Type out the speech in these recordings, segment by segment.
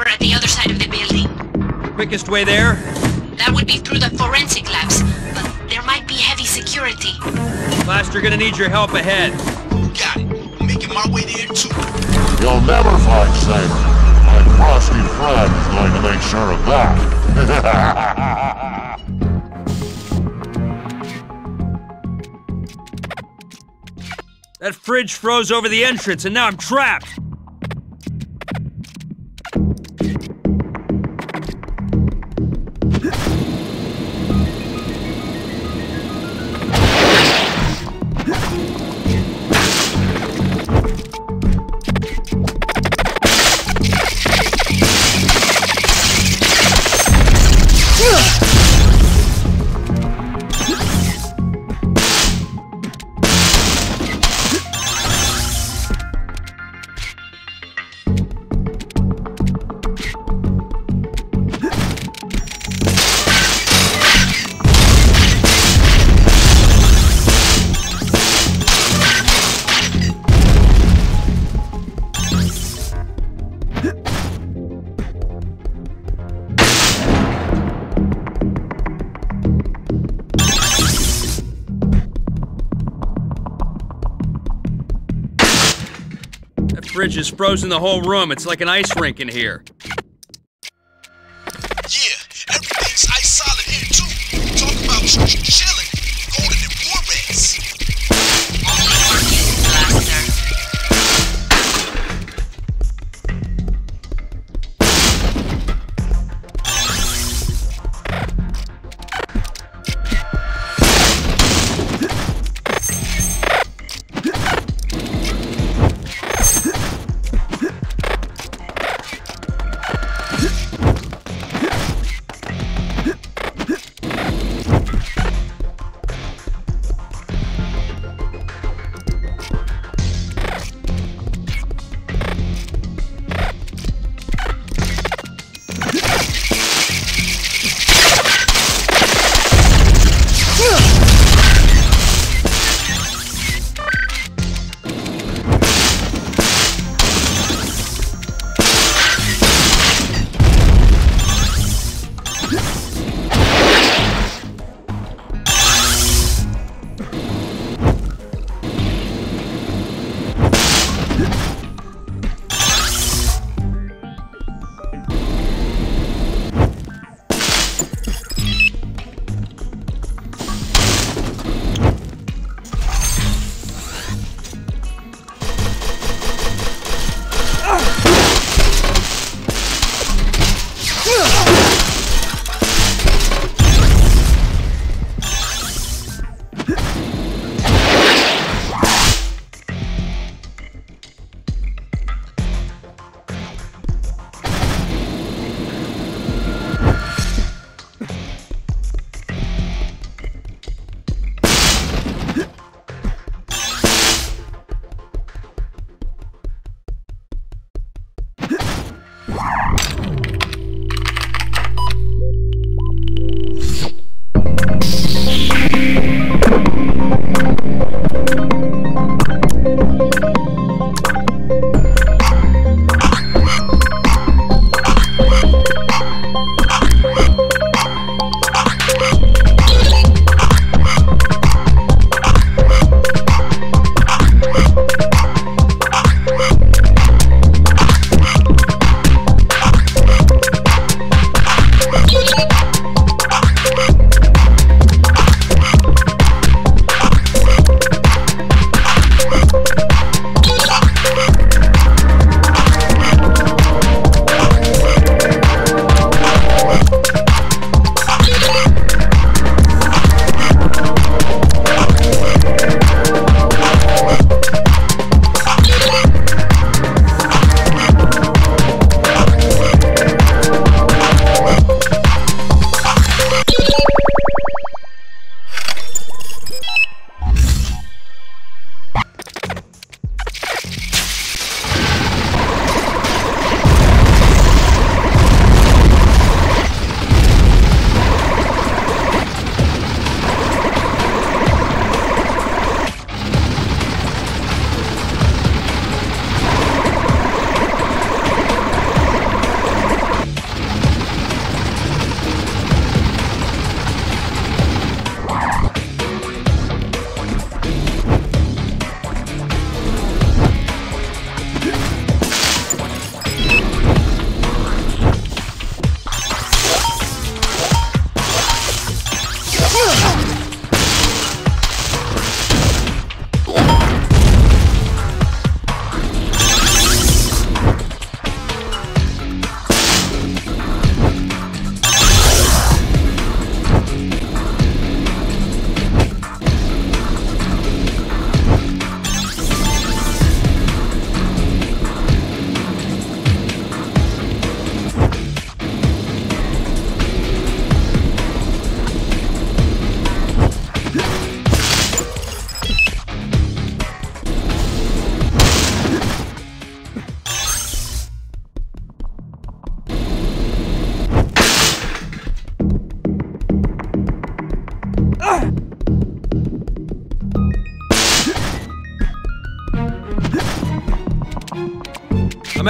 over at the other side of the building. Quickest way there? That would be through the forensic labs, but there might be heavy security. Last, you're gonna need your help ahead. Got it. I'm making my way there too. You'll never find Saber. My frosty friend is going to make sure of that. That fridge froze over the entrance and now I'm trapped! Has frozen the whole room. It's like an ice rink in here.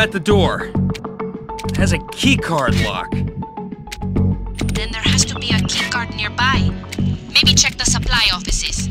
At the door. It has a keycard lock. Then there has to be a keycard nearby. Maybe check the supply offices.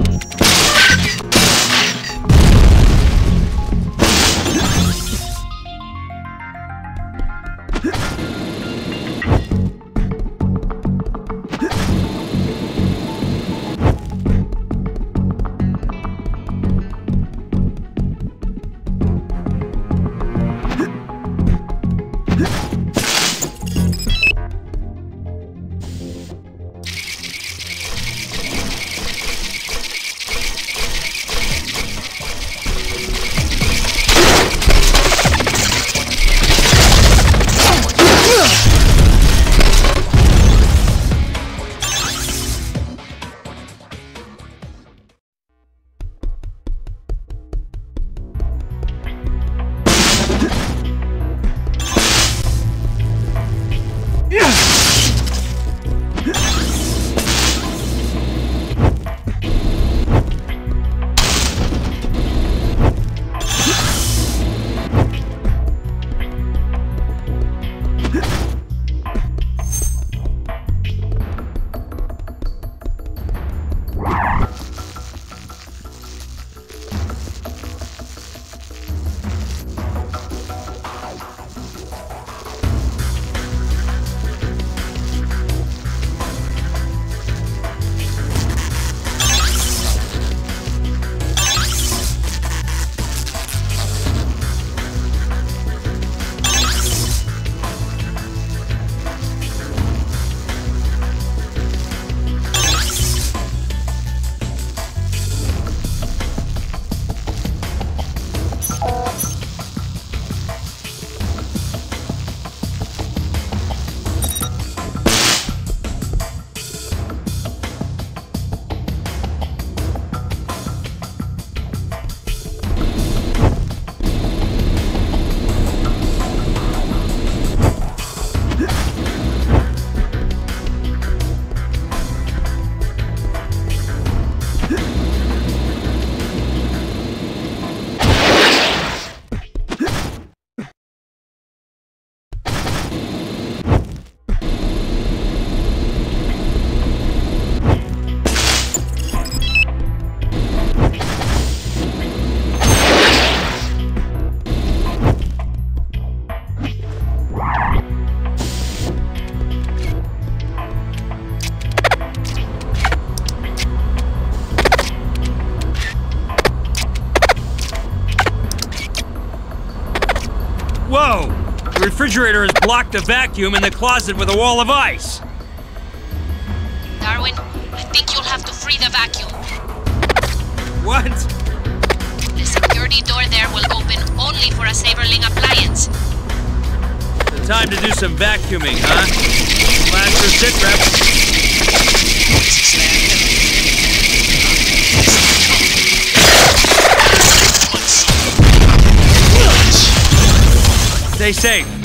Refrigerator has blocked the vacuum in the closet with a wall of ice. Darwin, I think you'll have to free the vacuum. What? The security door there will open only for a Saberling appliance. The time to do some vacuuming, huh? Last your sit rep. Stay safe.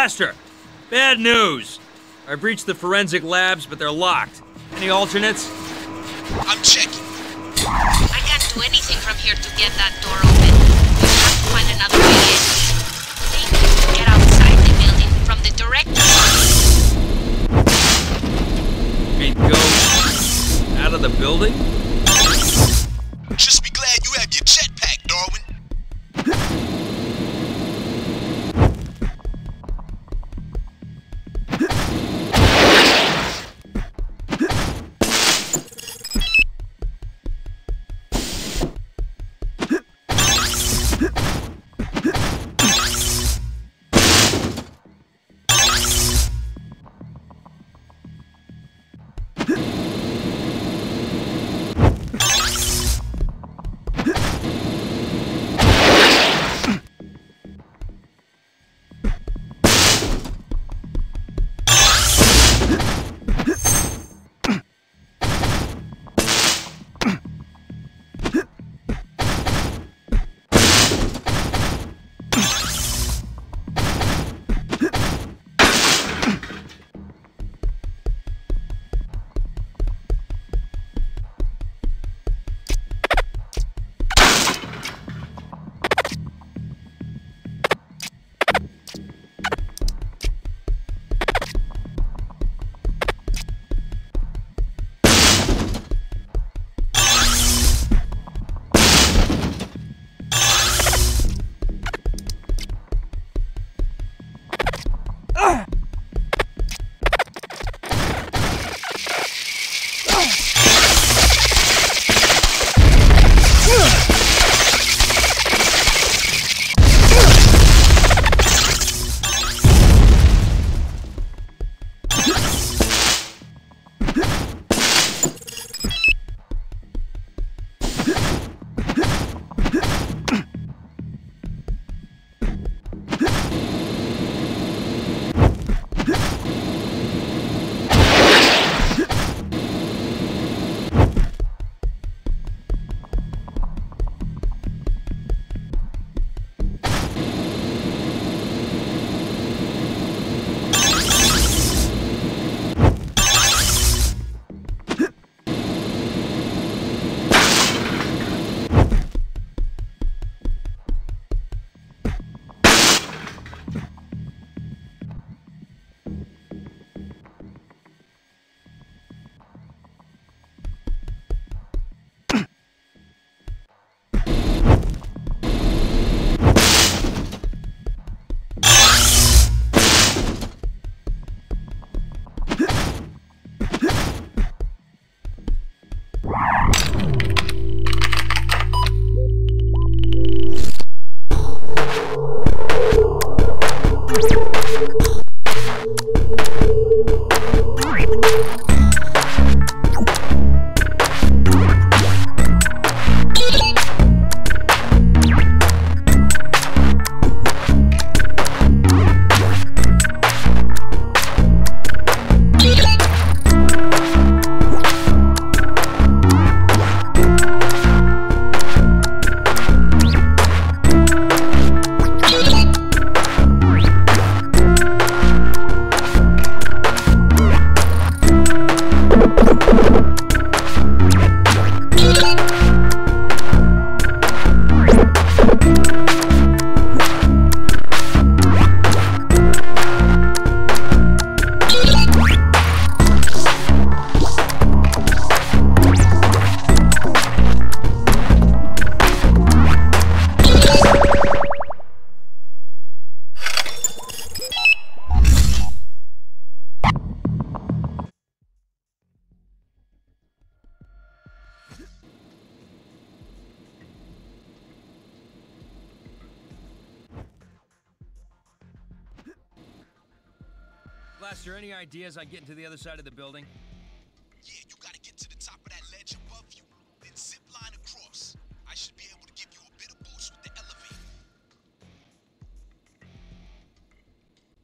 Horace, Blaster! Bad news! I've reached the forensic labs, but they're locked. Any alternates? I'm checking. I can't do anything from here to get that door open. We have to find another way in. Maybe you can get outside the building from the director's office. Mean, go out of the building? Ideas on getting to the other side of the building? Yeah, you gotta get to the top of that ledge above you, then zip line across. I should be able to give you a bit of boost with the elevator.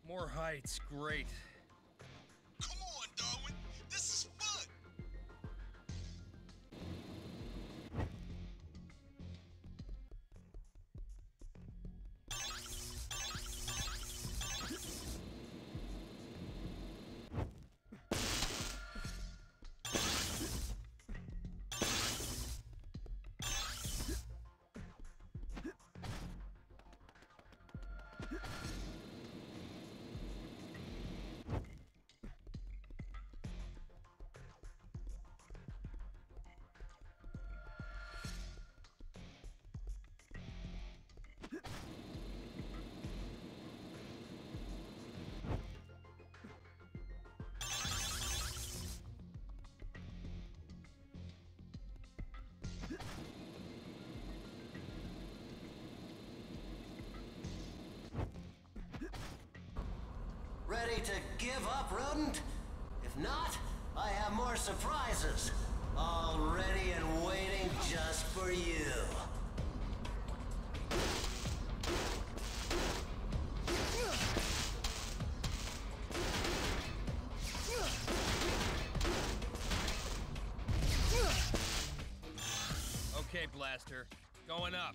More heights, great. Give up, rodent? If not, I have more surprises. All ready and waiting just for you. Okay, Blaster. Going up.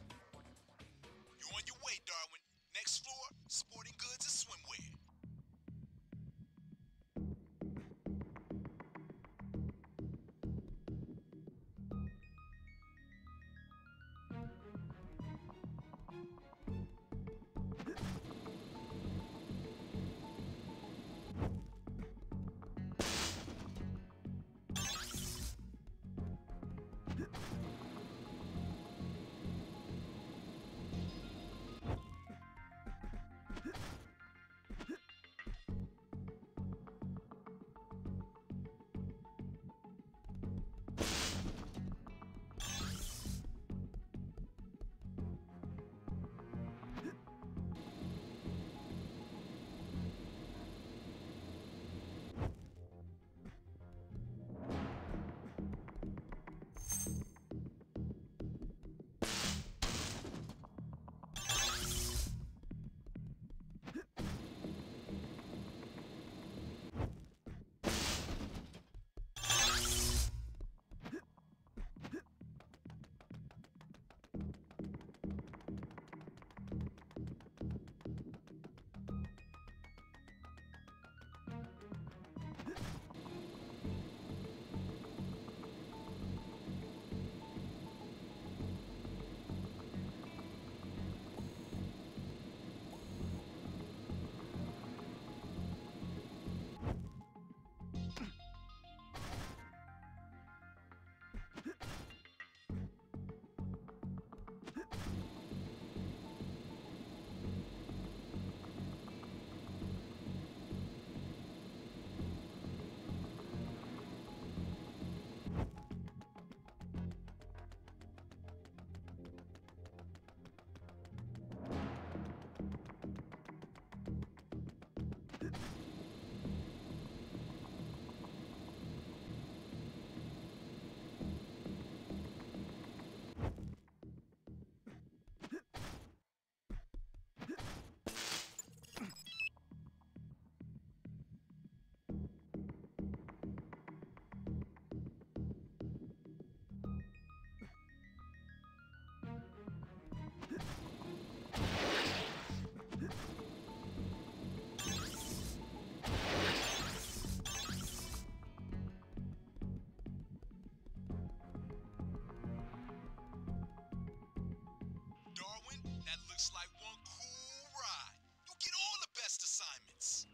That looks like one cool ride. You get all the best assignments.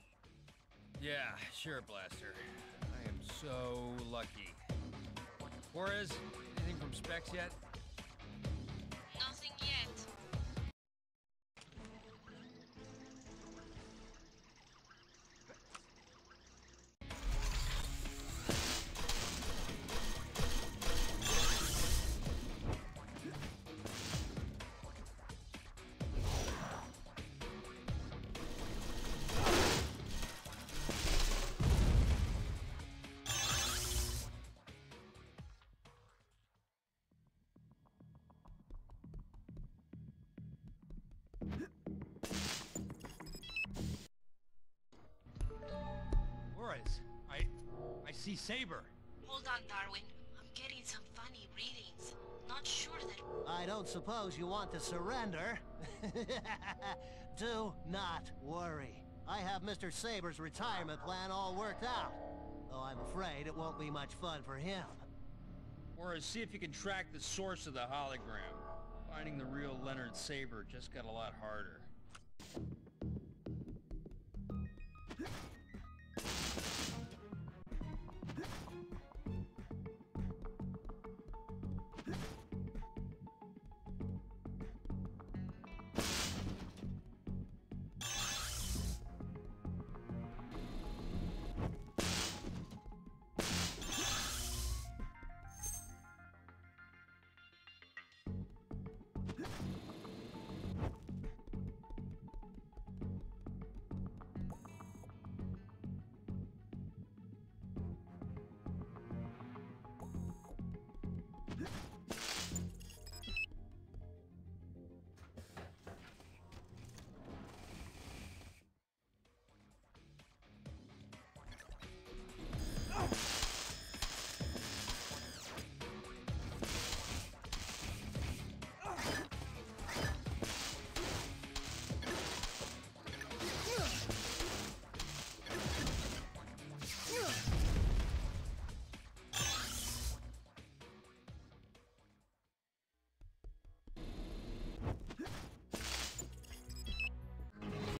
Yeah, sure, Blaster. I am so lucky. Juarez, anything from Specs yet? Juarez, I... I see Saber. Hold on, Darwin. I'm getting some funny readings. Not sure that... I don't suppose you want to surrender. Do not worry. I have Mr. Saber's retirement plan all worked out. Though I'm afraid it won't be much fun for him. Or see if you can track the source of the hologram. Finding the real Leonard Saber just got a lot harder.